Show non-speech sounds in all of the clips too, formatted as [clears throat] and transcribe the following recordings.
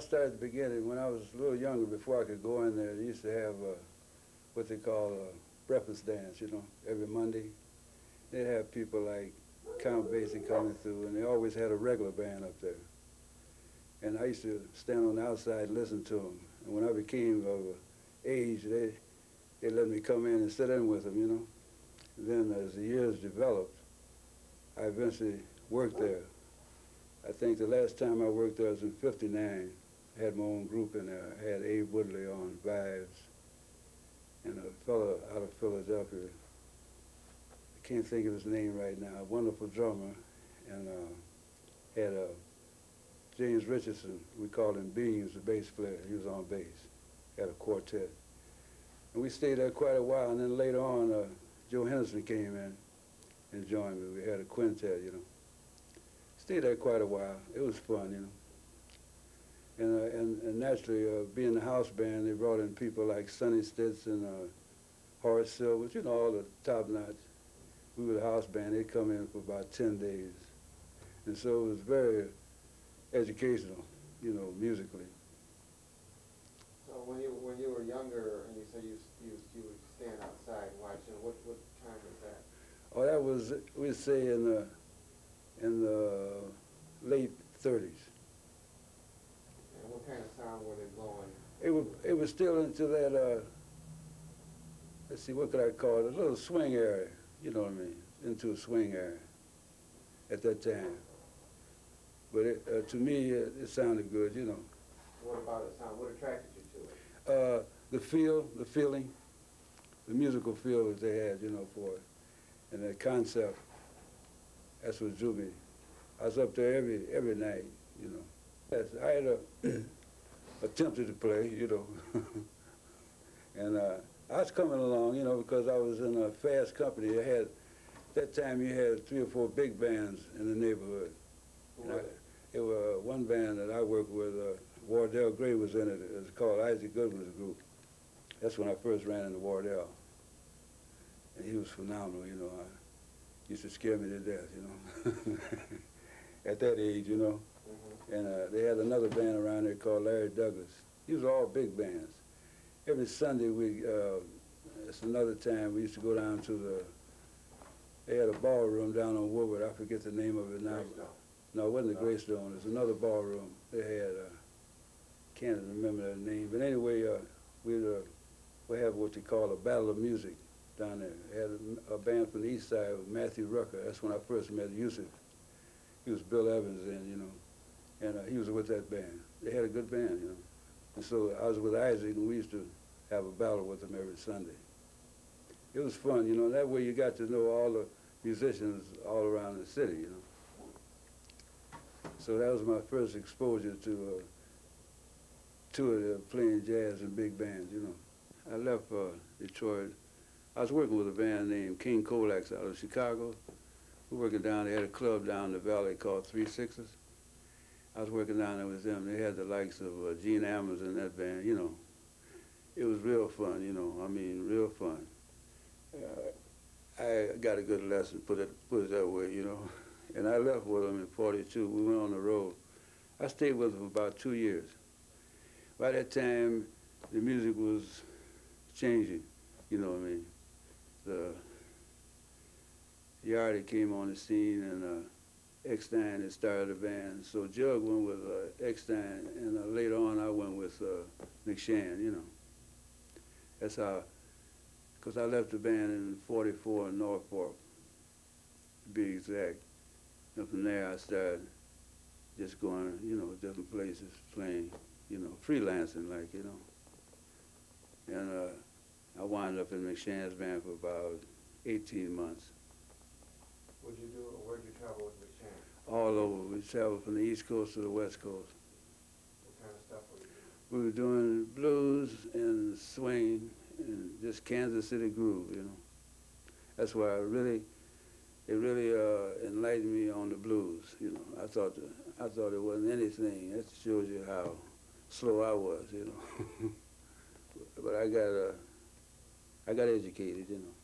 I started at the beginning when I was a little younger. Before I could go in there, they used to have uh, what they call a breakfast dance. You know, every Monday they'd have people like Count Basie coming through, and they always had a regular band up there. And I used to stand on the outside and listen to them. And when I became of age, they they let me come in and sit in with them. You know. then as the years developed, I eventually worked there. I think the last time I worked there was in '59 had my own group in there. I had Abe Woodley on vibes and a fellow out of Philadelphia. I can't think of his name right now. A wonderful drummer, and uh, had a uh, James Richardson. We called him Beans, the bass player. He was on bass. Had a quartet, and we stayed there quite a while. And then later on, uh, Joe Henderson came in and joined me. We had a quintet, you know. Stayed there quite a while. It was fun, you know. And, uh, and, and, naturally, uh, being the house band, they brought in people like Sonny Stitt and uh, Horace Silvers, you know, all the top notch. We were the house band. They'd come in for about 10 days. And so it was very educational, you know, musically. So when you when you were younger and you said you you, you would stand outside and watching, what what time was that? Oh, that was we'd say in the in the late 30s what kind of sound they blowing? It was, it was still into that, uh, let's see, what could I call it? A little swing area, you know what I mean? Into a swing area at that time. But it, uh, to me, it, it, sounded good, you know. What about the sound? What attracted you to it? Uh, the feel, the feeling, the musical feel that they had, you know, for it. And the concept, that's what drew me. I was up there every, every night, you know. Yes, I had a, [clears throat] attempted to play, you know. [laughs] and uh, I was coming along, you know, because I was in a fast company. I had, that time you had three or four big bands in the neighborhood. And I, it was one band that I worked with, uh, Wardell Gray was in it. It was called Isaac Goodman's Group. That's when I first ran into Wardell. And he was phenomenal, you know. I, used to scare me to death, you know. [laughs] At that age, you know. And uh, they had another band around there called Larry Douglas. These were all big bands. Every Sunday, we, uh, it's another time, we used to go down to the, they had a ballroom down on Woodward. I forget the name of it now. No, it wasn't the Graystone. It was another ballroom. They had, uh, can't remember the name. But anyway, uh, we'd uh, we have what they call a battle of music down there. They had a, a band from the east side with Matthew Rucker. That's when I first met Yusuf. He was Bill Evans then, you know, and uh, he was with that band. They had a good band, you know. And so I was with Isaac, and we used to have a battle with them every Sunday. It was fun, you know. That way you got to know all the musicians all around the city, you know. So that was my first exposure to uh, to uh, playing jazz and big bands, you know. I left uh, Detroit. I was working with a band named King Kolax out of Chicago. We were working down, they had a club down in the valley called Three Sixes. I was working down there with them. They had the likes of uh, Gene Ammons in that band, you know. It was real fun, you know, I mean, real fun. Uh, I got a good lesson, put it, put it that way, you know. [laughs] And I left with them in 42. We went on the road. I stayed with them about two years. By that time, the music was changing, you know what I mean? The Yardie came on the scene and uh, Eckstine had started a band. So Jug went with uh, Eckstine and uh, later on I went with uh, McShann, you know. That's how, because I left the band in 44 in Norfolk, to be exact. And from there I started just going, you know, different places, playing, you know, freelancing like, you know. And uh, I wound up in McShann's band for about 18 months. What'd you do, where'd you travel? All over. We traveled from the East Coast to the West Coast. What kind of stuff were you doing? We were doing blues and swing and just Kansas City groove, you know. That's why I really, it really uh, enlightened me on the blues, you know. I thought, the, I thought it wasn't anything. That shows you how slow I was, you know. [laughs] but I got, uh, I got educated, you know.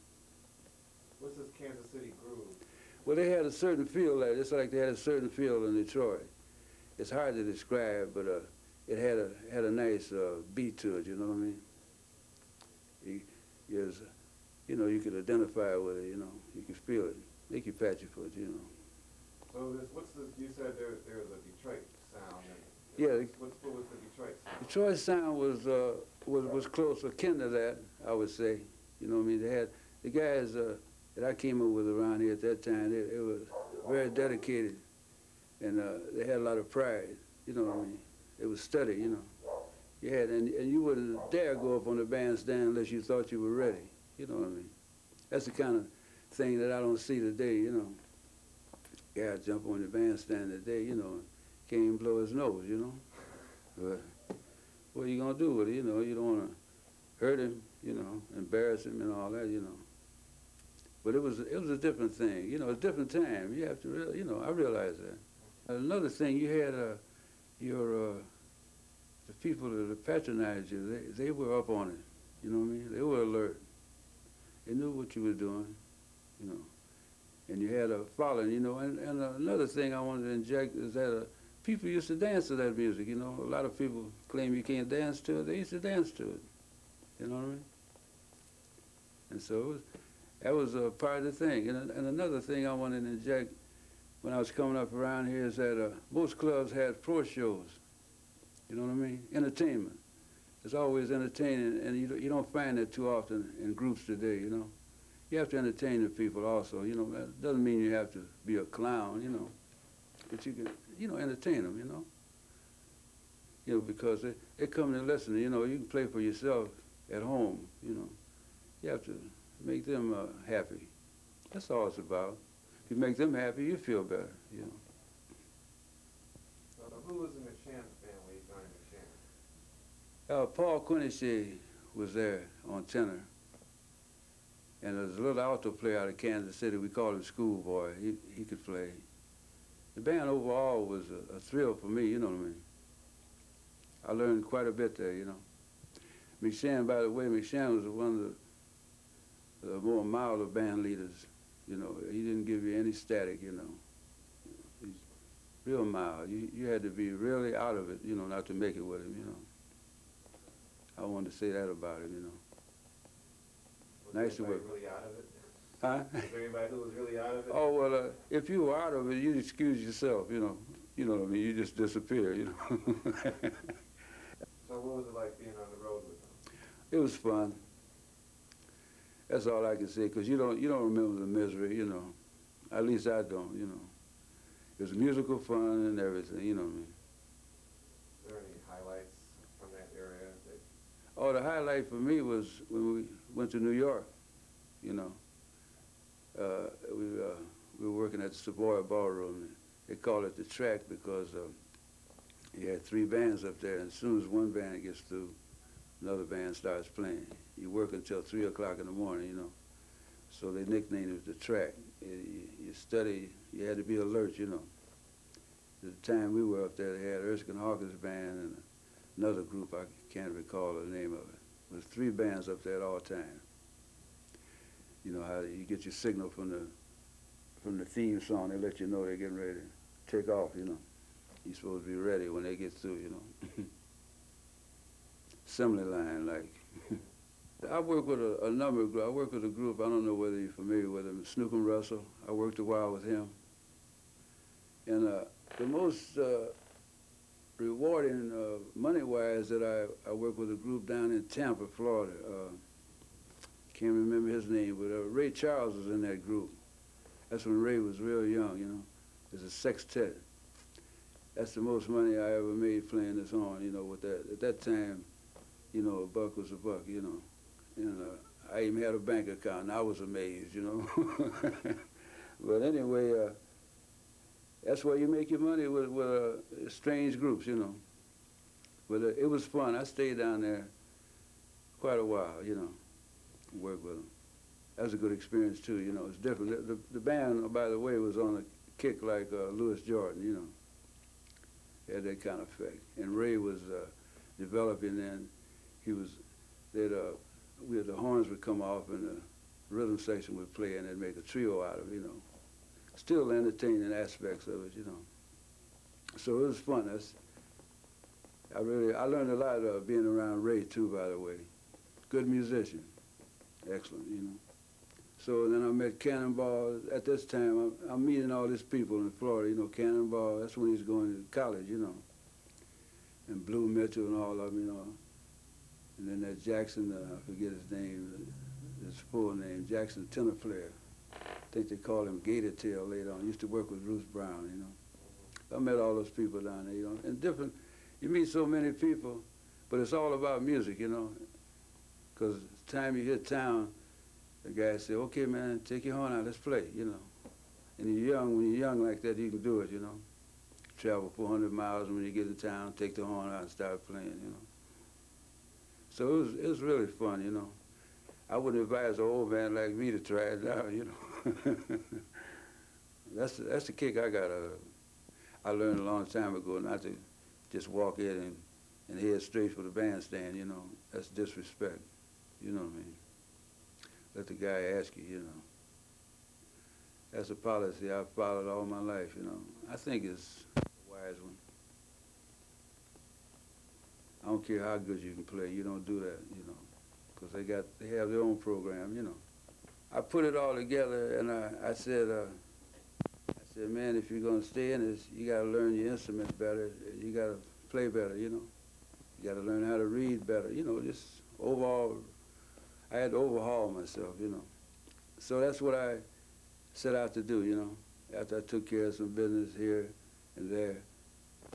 What's this Kansas City groove? Well, they had a certain feel there, it's like they had a certain feel in Detroit. It's hard to describe, but uh, it had a had a nice uh, beat to it. You know what I mean? You, you, was, you know, you could identify with it. You know, you could feel it, make you pat your foot. You know. So this, what's this, you said there, there was a Detroit sound. And, Yeah. What's, what was the Detroit sound? Detroit sound was uh, was was close, akin to that, I would say. You know what I mean? They had the guys uh, that I came up with around here at that time. They, they were very dedicated, and uh, they had a lot of pride. You know what I mean? It was steady. You know. You had, and, and you wouldn't dare go up on the bandstand unless you thought you were ready. You know what I mean? That's the kind of thing that I don't see today. You know. Guy jump on the bandstand today. You know, can't even blow his nose. You know. But what are you gonna do with it? You know, you don't wanna hurt him, you know, embarrass him and all that, you know. But it was it was a different thing, you know, a different time. You have to really, you know, I realize that. Another thing, you had uh, your uh, the people that patronized you. They they were up on it. You know what I mean? They were alert. They knew what you were doing, you know. And you had a following, you know. And, and another thing I wanted to inject is that uh, people used to dance to that music, you know. A lot of people claim you can't dance to it. They used to dance to it. You know what I mean? And so it was, that was a part of the thing. And, and another thing I wanted to inject when I was coming up around here is that uh, most clubs had pro shows. You know what I mean? Entertainment. It's always entertaining, and you, you don't find that too often in groups today, you know. You have to entertain the people also, you know. That doesn't mean you have to be a clown, you know. But you can, you know, entertain them, you know. You know, because they, they come to listen, you know, you can play for yourself at home, you know. You have to make them uh, happy. That's all it's about. If you make them happy, you feel better, you know. Who was in McShann's band when you joined McShann? Uh, Paul Quinichette was there on tenor. And there's a little alto player out of Kansas City. We called him Schoolboy. He, he could play. The band overall was a, a thrill for me, you know what I mean? I learned quite a bit there, you know. McShann, by the way, McShann was one of the, the more milder band leaders. You know, he didn't give you any static, you know. He's real mild. You, you had to be really out of it, you know, not to make it with him, you know. I wanted to say that about him, you know. Was Nice to work. really out of it? Huh? Was there anybody who was really out of it? Oh, well, uh, if you were out of it, you'd excuse yourself, you know. You know what I mean? You just disappear, you know. [laughs] So what was it like being on the road with them? it was fun. That's all I can say, because you don't, you don't remember the misery, you know. At least I don't, you know. It was musical fun and everything, you know what I mean. There any highlights from that area that Oh, the highlight for me was when we went to New York, you know. Uh, we, uh, we were working at the Savoy Ballroom. They call it the track because uh, you had three bands up there, and as soon as one band gets through, another band starts playing. You work until 3 o'clock in the morning, you know. So they nicknamed it the track. You, you, study, you had to be alert, you know. At the time we were up there, they had Erskine Hawkins Band and another group, I can't recall the name of it. There was three bands up there at all times. You know how you get your signal from the from the theme song, they let you know they're getting ready to take off, you know. You're supposed to be ready when they get through, you know. [laughs] Assembly line, like. [laughs] I work with a, a number of groups. I work with a group, I don't know whether you're familiar with him, Snookum Russell. I worked a while with him. And uh, the most uh, rewarding uh, money-wise that I, I worked with a group down in Tampa, Florida. Uh, can't remember his name, but uh, Ray Charles was in that group. That's when Ray was real young, you know. It's a sextet. That's the most money I ever made playing this horn, you know, with that. At that time, you know, a buck was a buck, you know. And uh, I even had a bank account, and I was amazed, you know. [laughs] but anyway, uh, that's where you make your money with, with uh, strange groups, you know. But uh, it was fun. I stayed down there quite a while, you know, worked with them. That was a good experience too, you know. It's different. The, the, the band, by the way, was on a kick like uh, Louis Jordan, you know. Had that kind of effect. And Ray was uh, developing then. He was, they'd, uh, we the horns would come off and the rhythm section would play and they'd make a trio out of it, you know still entertaining aspects of it, you know. So it was fun. That's, I really, I learned a lot uh, being around Ray too, by the way. Good musician, excellent, you know. So then I met Cannonball. At this time, I'm, I'm meeting all these people in Florida, you know, Cannonball, that's when he's going to college, you know. And Blue Mitchell and all of them, you know. And then that Jackson, uh, I forget his name, his full name, Jackson Tenor-Flare think they called him Gator Tail later on. Used to work with Bruce Brown, you know. I met all those people down there, you know, and different. You meet so many people, but it's all about music, you know. Because time you hit town, the guy say, "Okay, man, take your horn out, let's play," you know. And you're young. When you're young like that, you can do it, you know. Travel 400 miles, and when you get to town, take the horn out and start playing, you know. So it was it was really fun, you know. I wouldn't advise an old man like me to try it now, you know. [laughs] that's that's the kick I got of. I learned a long time ago not to just walk in and, and head straight for the bandstand. You know, that's disrespect. You know what I mean? Let the guy ask you. You know. That's a policy I've followed all my life. You know, I think it's a wise one. I don't care how good you can play. You don't do that. You know, because they got they have their own program. You know. I put it all together and I, I said, uh, I said, man, if you're gonna stay in this, you gotta learn your instrument better. You gotta play better, you know. You gotta learn how to read better, you know. Just overall, I had to overhaul myself, you know. So that's what I set out to do, you know. After I took care of some business here and there,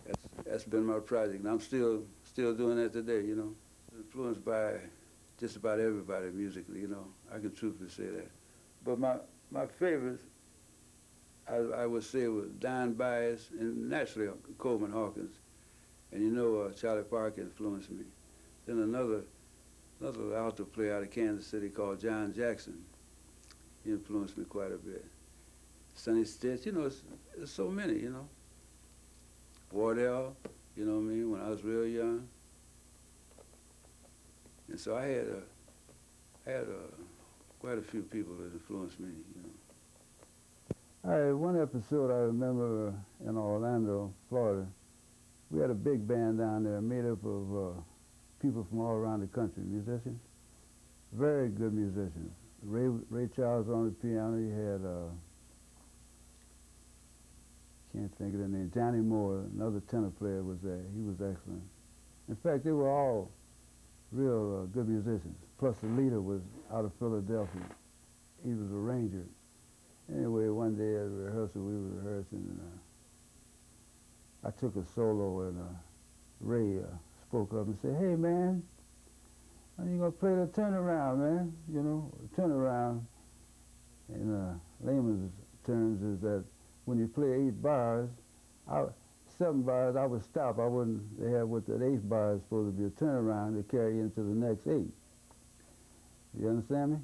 that's that's been my project, and I'm still still doing that today, you know. Influenced by just about everybody musically, you know. I can truthfully say that. But my, my favorites, I, I would say was Don Byas and naturally Coleman Hawkins. And you know uh, Charlie Parker influenced me. Then another, another alto player out of Kansas City called John Jackson. He influenced me quite a bit. Sonny Stitt, you know, it's, it's so many, you know. Wardell, you know what I mean, when I was real young. And so I had a, I had a, quite a few people that influenced me, you know. I, one episode I remember in Orlando, Florida, we had a big band down there made up of uh, people from all around the country, musicians, very good musicians. Ray, Ray Charles on the piano, he had, uh, can't think of the name, Johnny Moore, another tenor player was there. He was excellent. In fact, they were all real uh, good musicians. Plus the leader was out of Philadelphia. He was a ranger. Anyway, one day at rehearsal, we were rehearsing, and uh, I took a solo, and uh, Ray uh, spoke up and said, "Hey, man, are you gonna play the turnaround, man? You know, turnaround." In uh, layman's terms, is that when you play eight bars, I, seven bars, I would stop. I wouldn't. They have what that eighth bar is supposed to be a turnaround to carry into the next eight. You understand me?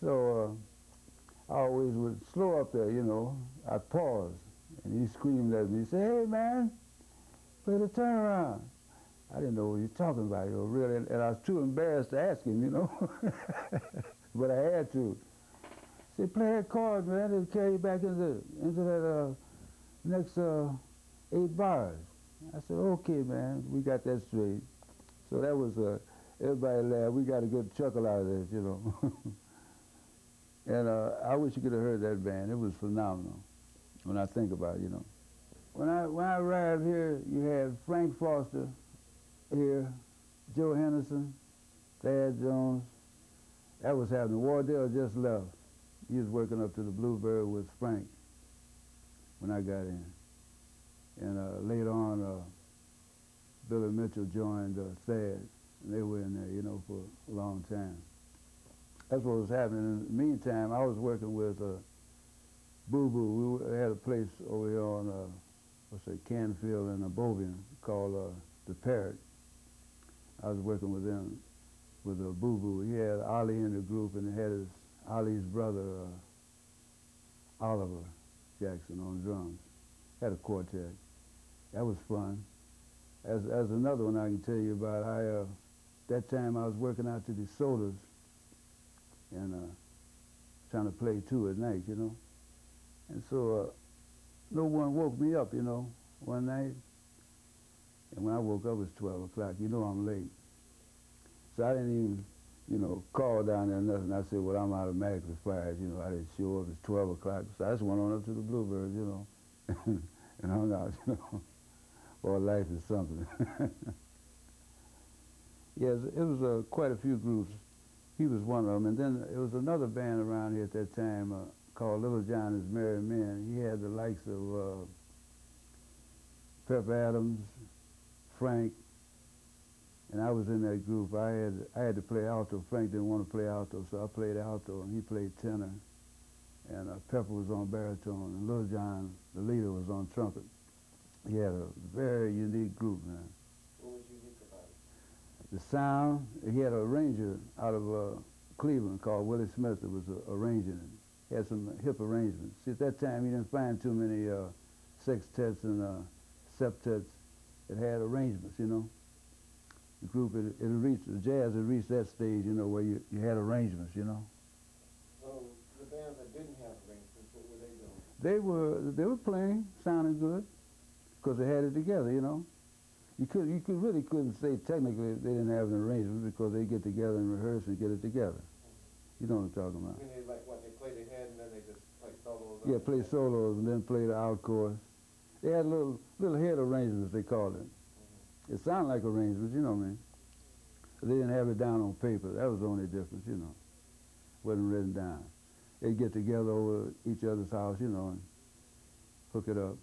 So uh, I always would slow up there, you know. I'd pause, and he screamed at me. He said, "Hey, man, play the turnaround." I didn't know what you're talking about, you know, really, and I was too embarrassed to ask him, you know. [laughs] but I had to. He said, play that chord, man, it'll carry you back into into that uh, next uh, eight bars. I said, okay, man, we got that straight. So that was, uh, everybody laughed. We got a good chuckle out of this, you know. [laughs] and uh, I wish you could have heard that band. It was phenomenal when I think about it, you know. When I, when I arrived here, you had Frank Foster here, Joe Henderson, Thad Jones. That was happening. Wardell just left. He was working up to the Bluebird with Frank when I got in. And uh, later on, uh, Billy Mitchell joined uh, Thad, and they were in there, you know, for a long time. That's what was happening. In the meantime, I was working with uh, Boo Boo. We had a place over here on, uh, what's it, Canfield and Beaubien called uh, The Parrot. I was working with them, with uh, Boo Boo. He had Ali in the group, and he had his, Ali's brother, uh, Oliver Jackson, on drums. Had a quartet. That was fun. As, as another one I can tell you about, I, uh, that time I was working out to the sodas and uh, trying to play two at night, you know. And so uh, no one woke me up, you know, one night. And when I woke up, it was 12 o'clock. You know I'm late. So I didn't even, you know, call down there or nothing. I said, well, I'm automatically fired. You know, I didn't show up. It's 12 o'clock. So I just went on up to the Bluebirds, you know, [laughs] and hung out, [laughs] you know. Boy, life is something. [laughs] yes, it was uh, quite a few groups. He was one of them. And then there was another band around here at that time uh, called Little John His Merry Men. He had the likes of uh, Pep Adams, Frank, and I was in that group. I had I had to play alto. Frank didn't want to play alto, so I played alto, and he played tenor. And uh, Pepper was on baritone, and Little John, the leader, was on trumpet. He had a very unique group, man. What was unique about it? The sound, he had a arranger out of uh, Cleveland called Willie Smith that was uh, arranging it. He had some hip arrangements. See, at that time, he didn't find too many uh, sextets and uh, septets that had arrangements, you know. The group, it, it reached, the jazz had reached that stage, you know, where you, you had arrangements, you know. So the bands that didn't have arrangements, what were they doing? They were, they were playing, sounding good, because they had it together, you know. You could, you could really couldn't say technically they didn't have an arrangement because they get together and rehearse and get it together. You know what I'm talking about. I mean, they like, what, they played ahead and then they just like solos? Yeah, play solos and then play the encore. They had little little head arrangements, they called it. It sounded like arrangements, you know what I mean. They didn't have it down on paper. That was the only difference, you know. Wasn't written down. They'd get together over each other's house, you know, and hook it up.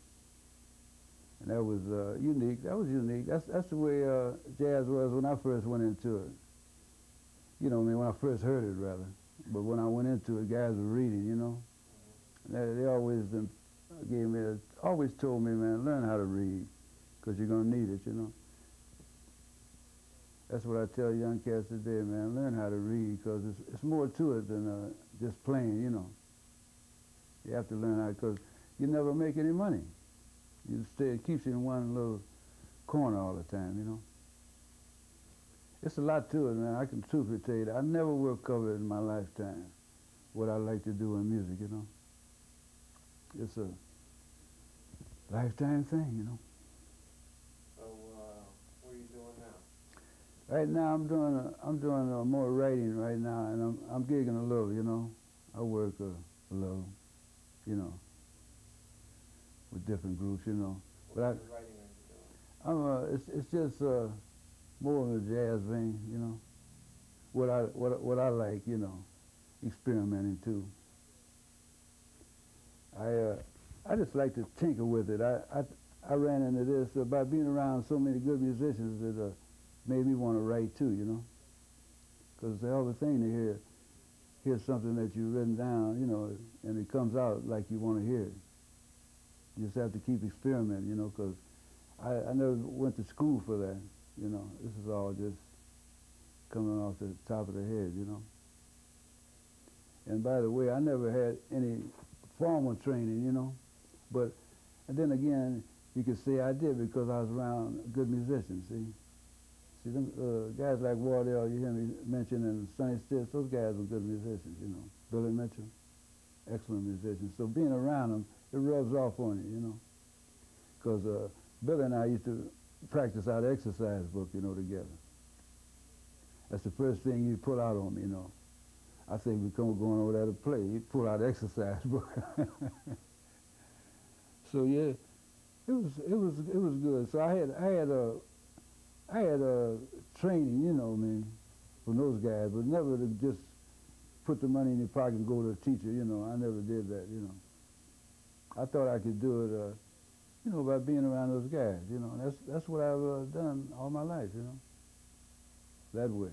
And that was uh, unique. That was unique. That's that's the way uh, jazz was when I first went into it. You know, I mean, when I first heard it, rather. But when I went into it, guys were reading, you know. They, they always gave me, a, always told me, man, learn how to read, because you're going to need it, you know. That's what I tell young cats today, man. Learn how to read, because it's, it's more to it than uh, just playing, you know. You have to learn how, because you never make any money. You stay, it keeps you in one little corner all the time, you know. It's a lot to it, man. I can truthfully tell you that. I never will cover in my lifetime, what I like to do in music, you know. It's a lifetime thing, you know. So, uh, what are you doing now? Right now, I'm doing a, I'm doing a more writing right now, and I'm I'm gigging a little, you know. I work a, a little, you know, with different groups, you know. What But I- writing? I'm uh, it's it's just uh, more of a jazz vein, you know. What I what what I like, you know, experimenting too. I uh, I just like to tinker with it. I I, I ran into this uh, by being around so many good musicians that uh, made me want to write too, you know. Because the other thing to hear hear something that you've written down, you know, and it comes out like you want to hear it. You just have to keep experimenting, you know, because I, I never went to school for that, you know. This is all just coming off the top of the head, you know. And by the way, I never had any formal training, you know. But and then again, you could say I did because I was around good musicians, see. See, them uh, guys like Wardell, you hear me mention, and Sonny Stitt, those guys were good musicians, you know. Billy Mitchell, excellent musicians. So being around them, it rubs off on you, you know. Because uh, Billy and I used to practice our exercise book, you know, together. That's the first thing he'd pull out on me, you know. I say we come going over there to play. He'd pull out exercise [laughs] book. so yeah, it was it was it was good. So I had I had a I had a training, you know, man, from those guys, but never to just put the money in your pocket and go to a teacher, you know. I never did that, you know. I thought I could do it, uh, you know, by being around those guys, you know. That's that's what I've uh, done all my life, you know. That way.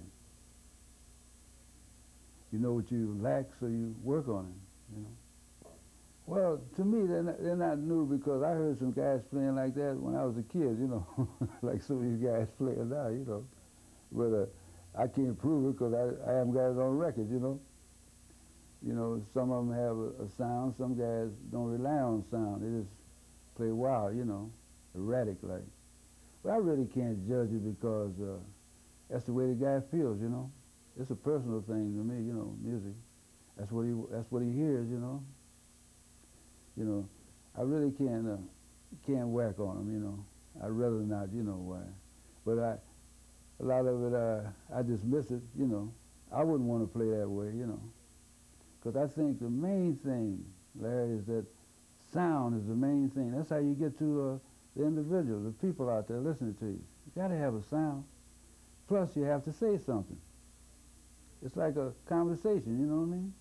You know what you lack, so you work on it, you know. Well, to me, they're not, they're not new because I heard some guys playing like that when I was a kid, you know, [laughs] like some of these guys playing now, you know. But uh, I can't prove it because I, I have guys on record, you know. You know, some of them have a, a, sound, some guys don't rely on sound. They just play wild, you know, erratic like. But I really can't judge it because uh, that's the way the guy feels, you know. It's a personal thing to me, you know, music. That's what he, that's what he hears, you know you know, I really can't uh, can't whack on them, you know. I'd rather not, you know why. But I, a lot of it, uh, I just miss it, you know. I wouldn't want to play that way, you know. Because I think the main thing, Larry, is that sound is the main thing. That's how you get to uh, the individual, the people out there listening to you. You got to have a sound. Plus, you have to say something. It's like a conversation, you know what I mean?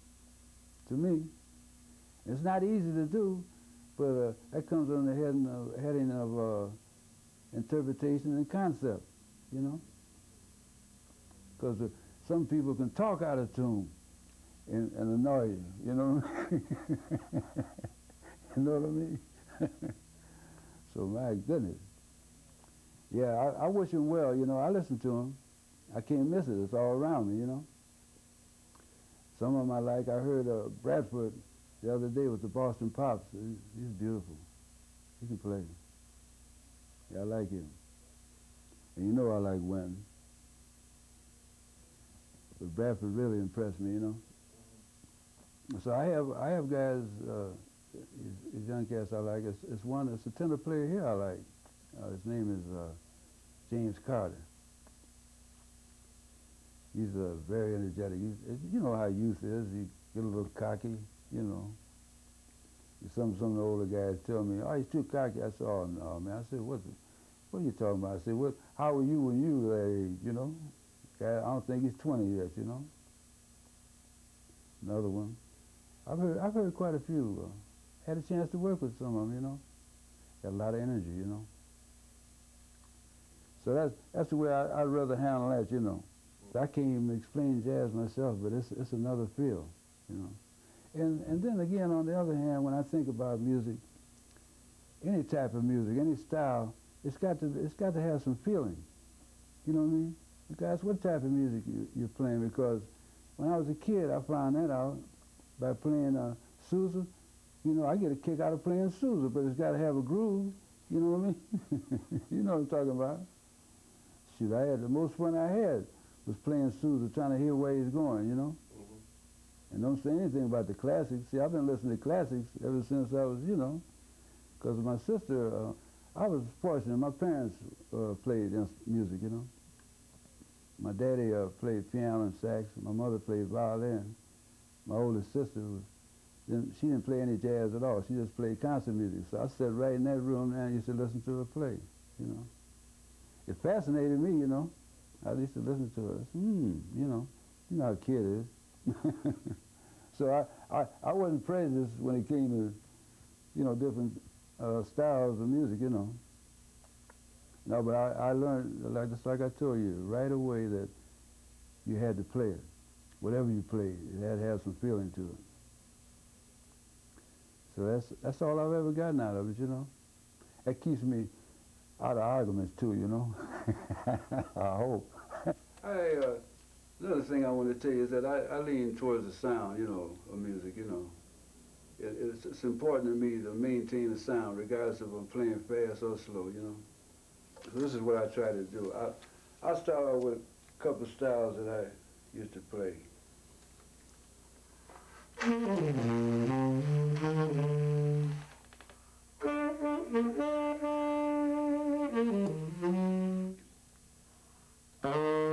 To me. It's not easy to do, but uh, that comes under the heading of, heading of uh, interpretation and concept, you know? Because uh, some people can talk out of tune and, and annoy you, you know [laughs] you know what I mean? [laughs] so my goodness. Yeah, I, I wish him well, you know, I listen to him. I can't miss it, it's all around me, you know? Some of them I like, I heard uh, Bradford the other day with the Boston Pops. He's, beautiful. He can play. Yeah, I like him. And you know I like Wynton. But Bradford really impressed me, you know. So I have I have guys, uh, his, young cats I like. It's, it's one, it's a tenor player here I like. Uh, his name is uh, James Carter. He's uh, very energetic. He's, you know how youth is. He get a little cocky, you know. Some some of the older guys tell me, "Oh, he's too cocky." I said, "Oh no, man." I said, "What? What are you talking about?" I said, "What? How were you when you were that age? You know?" I don't think he's 20 yet. You know. Another one. I've heard I've heard quite a few. Uh, had a chance to work with some of them. You know. Got a lot of energy. You know. So that's that's the way I, would rather handle that. You know. I can't even explain jazz myself, but it's it's another feel, You know. And, and then again, on the other hand, when I think about music, any type of music, any style, it's got to, it's got to have some feeling. You know what I mean? Because what type of music you, you're playing. Because when I was a kid, I found that out by playing uh, Sousa. You know, I get a kick out of playing Sousa, but it's got to have a groove. You know what I mean? [laughs] you know what I'm talking about. Shoot, I had the most fun I had was playing Sousa, trying to hear where he's going, you know? And don't say anything about the classics. See, I've been listening to classics ever since I was, you know, because my sister, uh, I was fortunate. My parents uh, played music, you know. My daddy uh, played piano and sax. My mother played violin. My oldest sister was, she didn't play any jazz at all. She just played concert music. So I sat right in that room and I used to listen to her play, you know. It fascinated me, you know. I used to listen to her. Hmm, you know, you know how a kid is. [laughs] so I, I, I wasn't prejudiced when it came to, you know, different uh, styles of music, you know. No, but I, I learned, like just like I told you, right away that you had to play it. Whatever you played, it had to have some feeling to it. So that's that's all I've ever gotten out of it, you know. That keeps me out of arguments too, you know. [laughs] I hope. I uh, another thing I want to tell you is that I, I lean towards the sound, you know, of music. You know, it, it's, it's important to me to maintain the sound, regardless if I'm playing fast or slow. You know, so this is what I try to do. I I start out with a couple styles that I used to play. [laughs]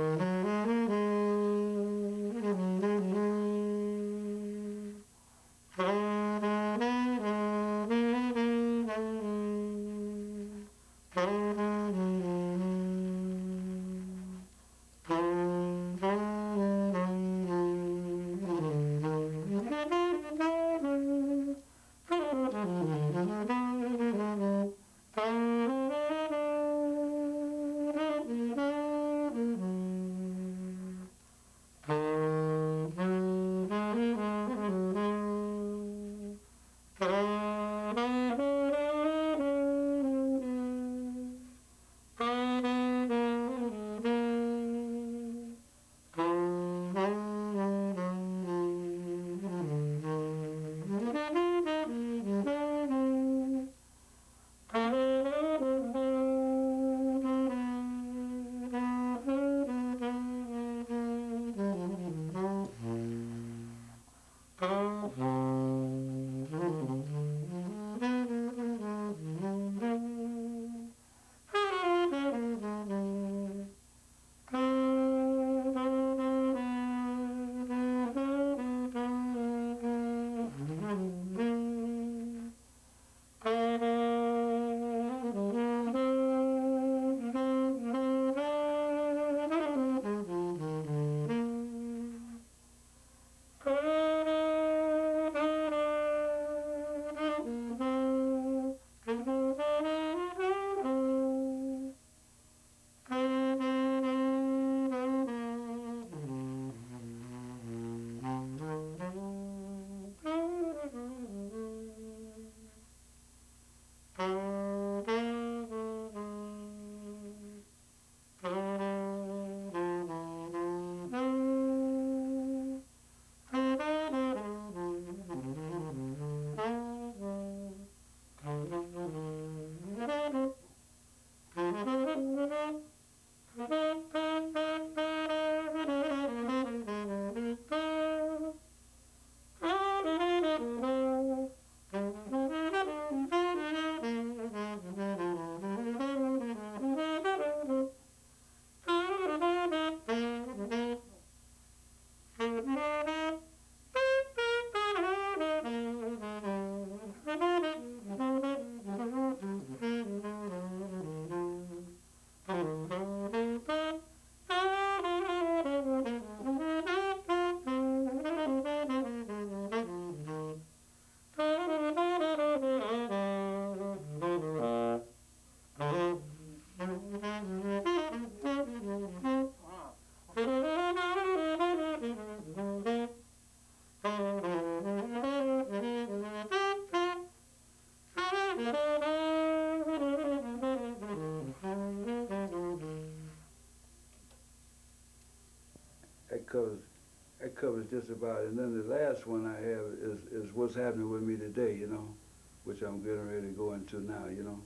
covers just about. And then the last one I have is, is what's happening with me today, you know, which I'm getting ready to go into now, you know.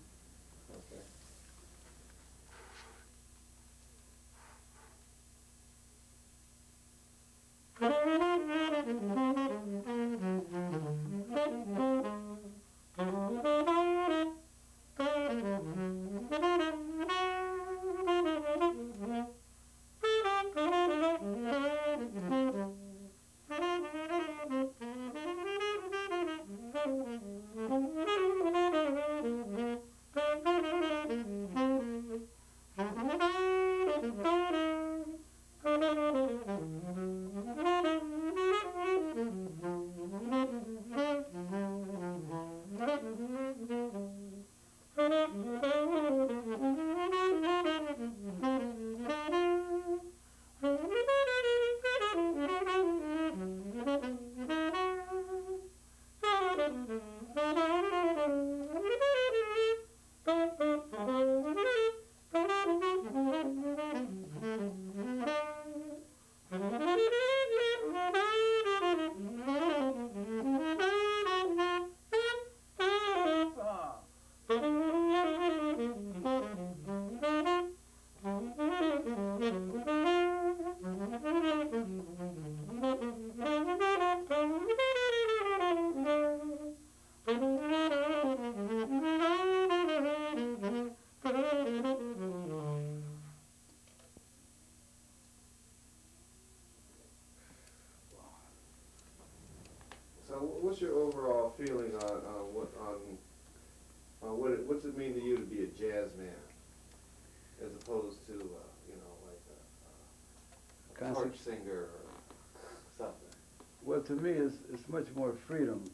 To me, it's, it's much more freedom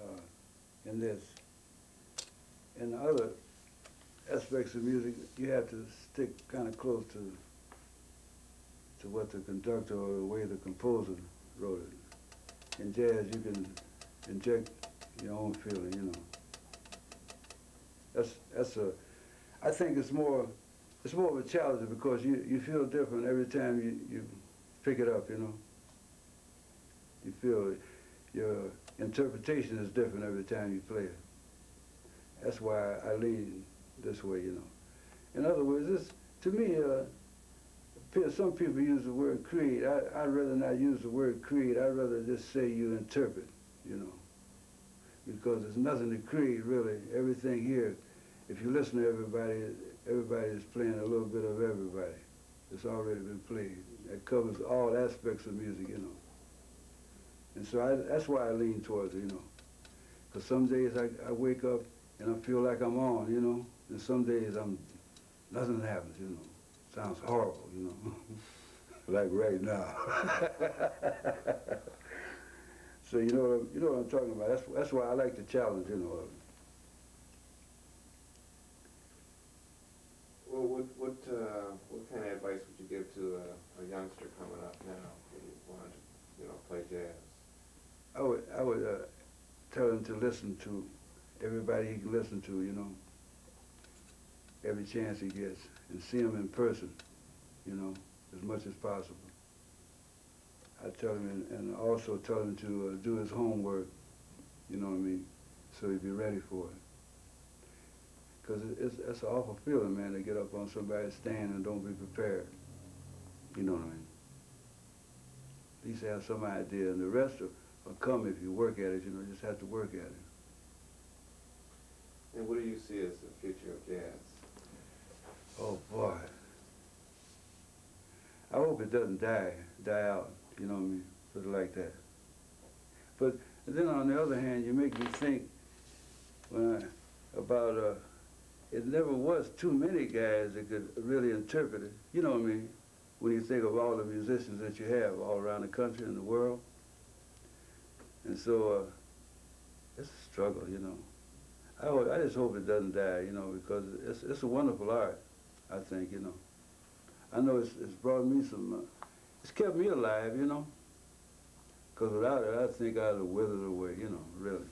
uh, in this. In other aspects of music, you have to stick kind of close to to what the conductor or the way the composer wrote it. In jazz, you can inject your own feeling, you know. That's that's a. I think it's more. It's more of a challenge because you, you feel different every time you, you pick it up, you know. You feel your interpretation is different every time you play it. That's why I lean this way, you know. In other words, this to me, uh, some people use the word create. I, I'd rather not use the word create. I'd rather just say you interpret, you know. Because there's nothing to create really. Everything here, if you listen to everybody, everybody is playing a little bit of everybody. It's already been played. That covers all aspects of music, you know. And so I, that's why I lean towards it, you know. Because some days I, I wake up and I feel like I'm on, you know. And some days I'm, nothing happens, you know. Sounds horrible, you know. [laughs] like right now. [laughs] so you know what I'm, you know what I'm talking about. That's, that's why I like the challenge, you know. Well, what, what, uh, what kind of advice would you give to a, a youngster coming up now who wanted to, you know, play jazz? I would, I would uh, tell him to listen to everybody he can listen to, you know, every chance he gets, and see him in person, you know, as much as possible. I tell him, and, also tell him to uh, do his homework, you know what I mean, so he'd be ready for it. Because it, it's, it's an awful feeling, man, to get up on somebody's stand and don't be prepared. You know what I mean? At least have some idea, and the rest will, will come if you work at it, you know, you just have to work at it. And what do you see as the future of jazz? Oh boy. I hope it doesn't die, die out, you know what I mean? Put it like that. But then on the other hand, you make me think when I, about, uh, it never was too many guys that could really interpret it. You know what I mean? When you think of all the musicians that you have all around the country and the world. And so, uh, it's a struggle, you know. I, I just hope it doesn't die, you know, because it's, it's a wonderful art, I think, you know. I know it's, it's brought me some, uh, it's kept me alive, you know. Because without it, I think I'd have withered away, you know, really.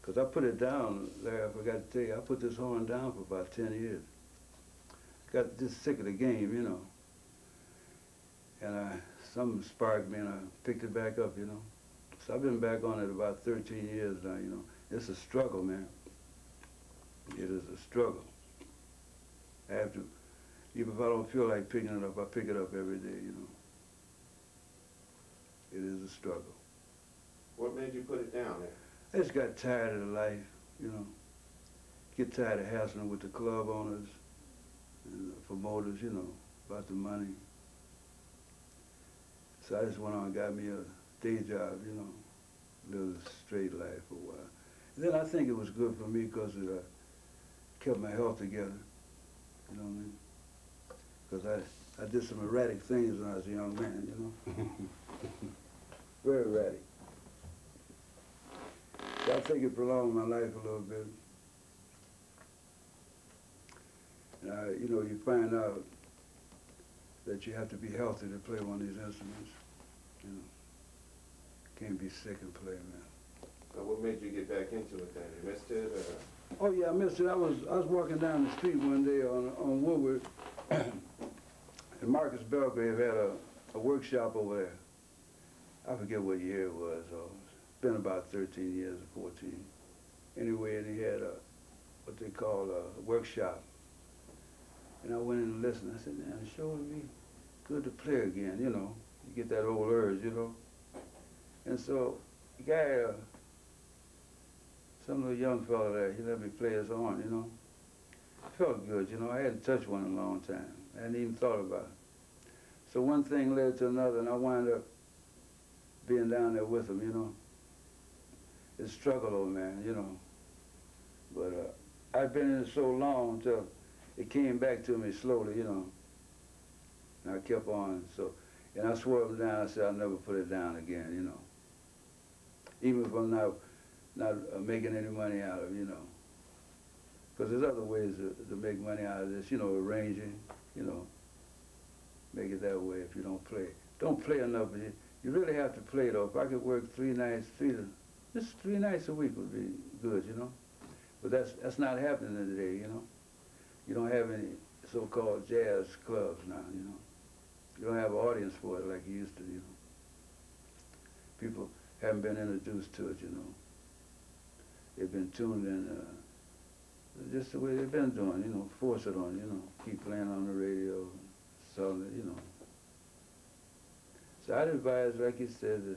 Because I put it down, Larry, I forgot to tell you, I put this horn down for about 10 years. Got just sick of the game, you know. And I, something sparked me and I picked it back up, you know. So I've been back on it about 13 years now, you know. It's a struggle, man. It is a struggle. I have to, even if I don't feel like picking it up, I pick it up every day, you know. It is a struggle. What made you put it down there? I just got tired of the life, you know. Get tired of hassling with the club owners and the promoters, you know, about the money. So I just went on and got me a day job, you know, live a straight life for a while. And then I think it was good for me because it uh, kept my health together, you know what I mean? Because I, I did some erratic things when I was a young man, you know. [laughs] Very erratic. So I think it prolonged my life a little bit. And I, you know, you find out that you have to be healthy to play one of these instruments. You know, can't be sick and play, man. So uh, what made you get back into it then? You missed it or? Oh yeah, I missed it. I was I was walking down the street one day on on Woodward, [clears throat] and Marcus Belgrave had a, a workshop over there. I forget what year it was. Oh, it's been about 13 years or 14. Anyway, and he had a what they call a workshop. And I went in and listened. I said, man, it sure would be good to play again. You know, you get that old urge, you know. And so, the guy. Uh, some little young fella there, he let me play his horn, you know. felt good, you know. I hadn't touched one in a long time. I hadn't even thought about it. So one thing led to another, and I wound up being down there with them, you know. It's struggle, old man, you know. But uh, I've been in it so long until it came back to me slowly, you know. And I kept on. So, and I swore them down. I said I'll never put it down again, you know. Even if I'm not not uh, making any money out of, you know. Because there's other ways to, to make money out of this, you know, arranging, you know. Make it that way if you don't play. Don't play enough. You, you really have to play though. If I could work three nights, three just three nights a week would be good, you know. But that's that's not happening today, you know. You don't have any so-called jazz clubs now, you know. You don't have an audience for it like you used to, you know. People haven't been introduced to it, you know. They've been tuned in, uh, just the way they've been doing, you know, force it on, you know, keep playing on the radio, selling it, you know. So I'd advise, like you said, the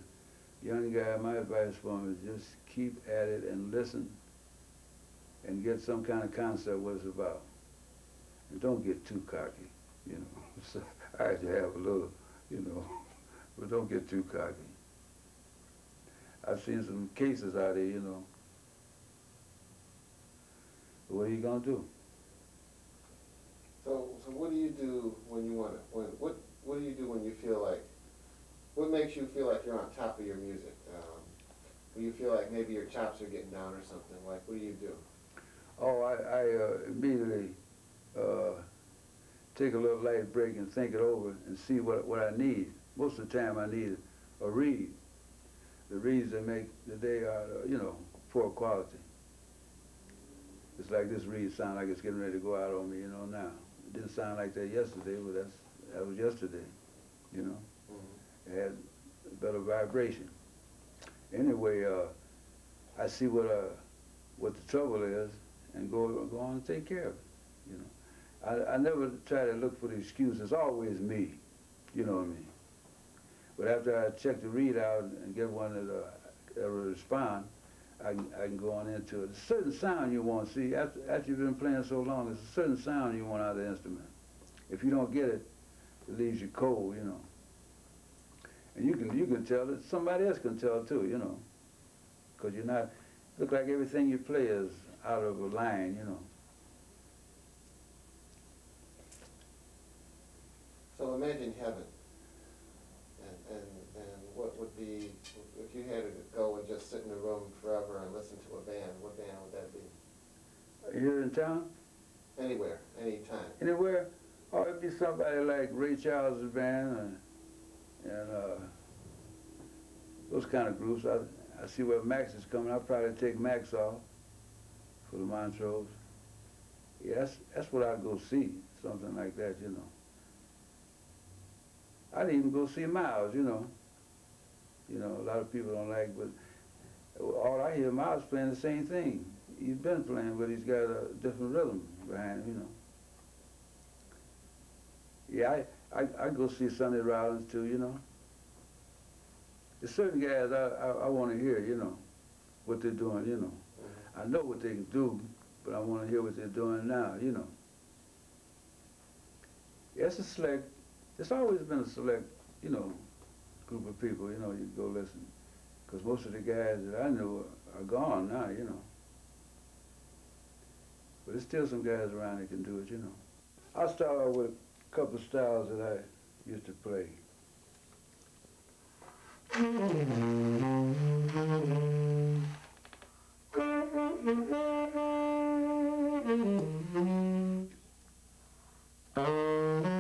young guy, my advice for him is just keep at it and listen and get some kind of concept what it's about. And don't get too cocky, you know. [laughs] So I had to have a little, you know, [laughs] but don't get too cocky. I've seen some cases out there, you know. What are you gonna do? So, so what do you do when you want to, when, what, what do you do when you feel like, what makes you feel like you're on top of your music? Um, when you feel like maybe your chops are getting down or something, like, what do you do? Oh, I, I uh, immediately uh, take a little light break and think it over and see what, what I need. Most of the time I need a reed. The reeds that make the day are, uh, you know, poor quality. It's like this reed sound like it's getting ready to go out on me, you know, now. It didn't sound like that yesterday, but that's, that was yesterday, you know. Mhm. It had a better vibration. Anyway, uh, I see what, uh, what the trouble is and go, go on and take care of it, you know. I, I never try to look for the excuse. It's always me, you know what I mean. But after I check the reed out and get one that, uh, will respond, I can, I can go on into it. There's a certain sound you want. See, after, after you've been playing so long, there's a certain sound you want out of the instrument. If you don't get it, it leaves you cold, you know. And you can you can tell it. Somebody else can tell too, you know. Because you're not. Look like everything you play is out of a line, you know. So imagine heaven. And, and, and what would be, if you had to go and just sit in a room forever and listen to a band, what band would that be? Here in town, Anywhere, anytime. anywhere, Oh, it'd be somebody like Ray Charles' band and, and uh, those kind of groups. I, I see where Max is coming. I'll probably take Max off for the Montrose. Yeah, that's, that's what I'd go see, something like that, you know. I'd even go see Miles, you know. You know, a lot of people don't like, but all I hear Miles playing the same thing. He's been playing, but he's got a different rhythm behind him, you know. Yeah, I, I, I go see Sonny Rollins too, you know. There's certain guys I, I, I want to hear, you know, what they're doing, you know. Mm-hmm. I know what they can do, but I want to hear what they're doing now, you know. It's a select, it's always been a select, you know, group of people, you know, you go listen because most of the guys that I know are gone now, you know. But there's still some guys around that can do it, you know. I start out with a couple of styles that I used to play. [laughs]